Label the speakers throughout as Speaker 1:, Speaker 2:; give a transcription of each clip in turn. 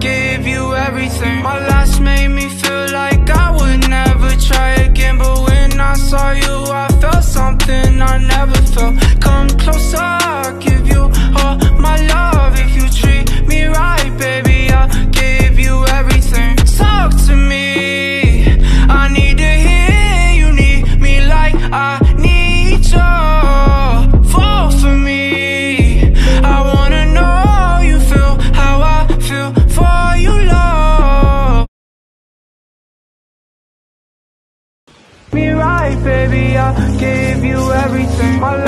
Speaker 1: give you everything. My gave you everything. My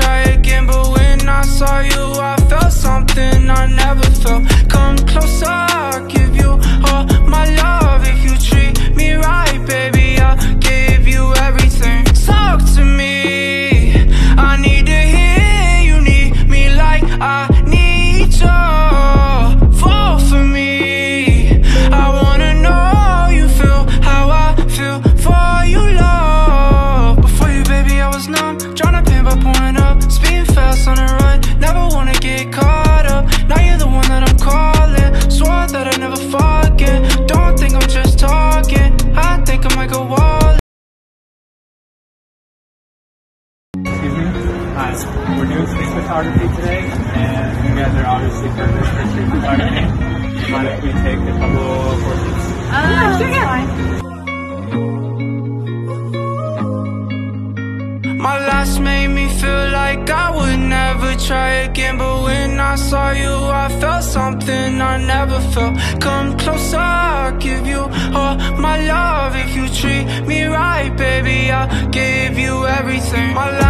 Speaker 1: try again But when I saw you, I felt something I never felt. Come closer,
Speaker 2: Mind if we take a couple of?
Speaker 3: Uh, sure, yeah.
Speaker 1: My last made me feel like I would never try again But when I saw you, I felt something I never felt Come closer, I'll give you all my love If you treat me right, baby, I'll give you everything My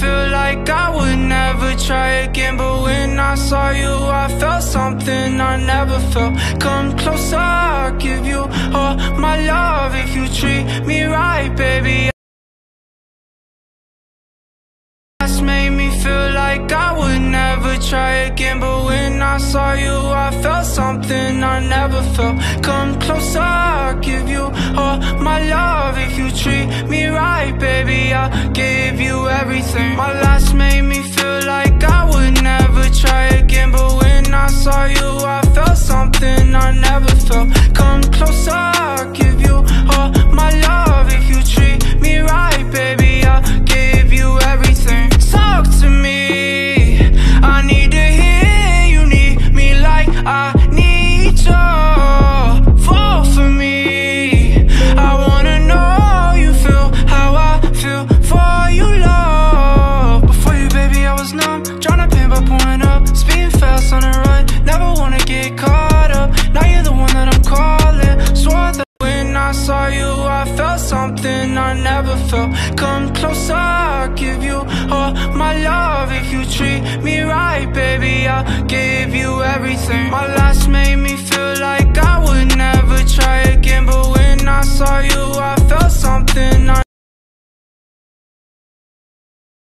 Speaker 1: feel like I would never try again But when I saw you, I felt something I never felt. Come closer, I'll give you all my love If you treat me right, baby. Last made I never felt. Come closer, I'll give you all my love. If you treat me right, baby, I'll give you everything. My last made me feel gave you everything. My last made me feel like I would never try again But when I saw you, I felt something I